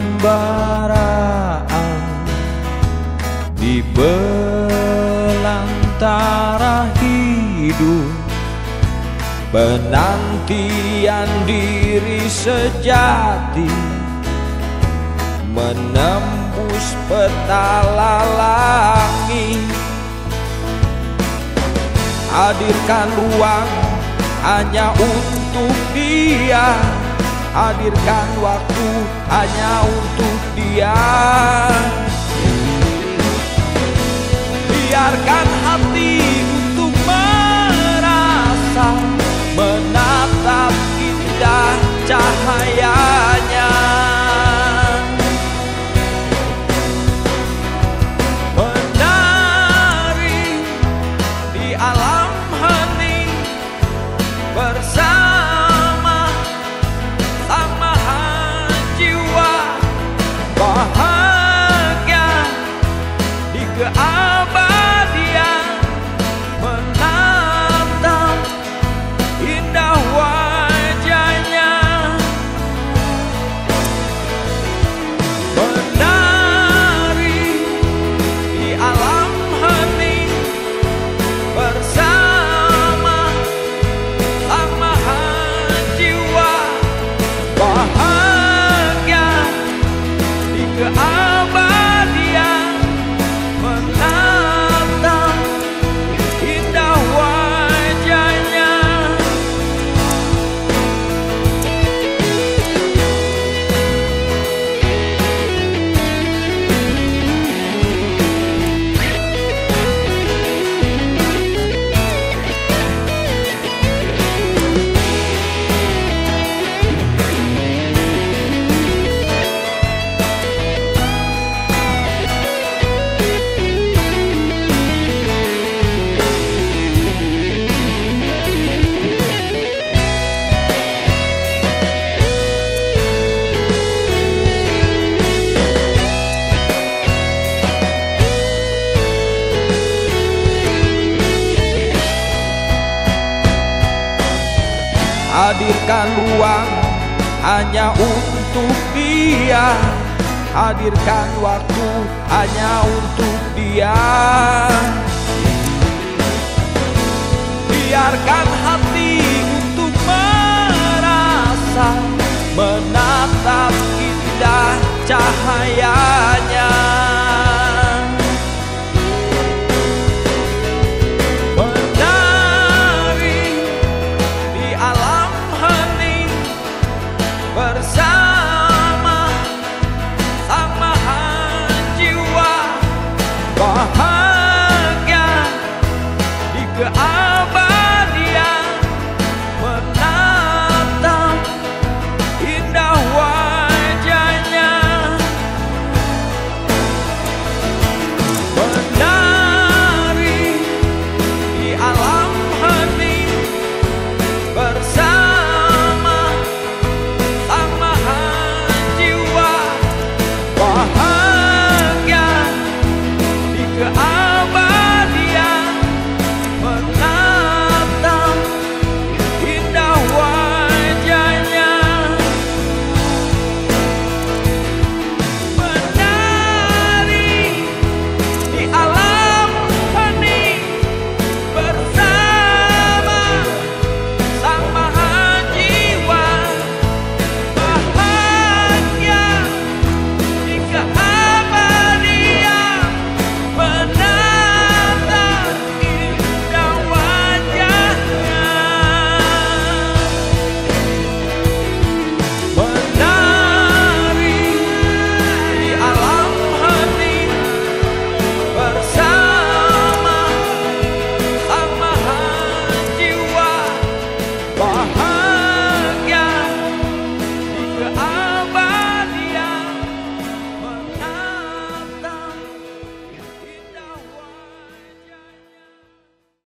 pembaraan di belantara hidup. Penantian diri sejati menembus petala langit. Hadirkan ruang hanya untuk dia hadirkan waktu hanya untuk dia. Biarkan Hadirkan ruang hanya untuk dia. Hadirkan waktu hanya untuk dia. Biarkan hati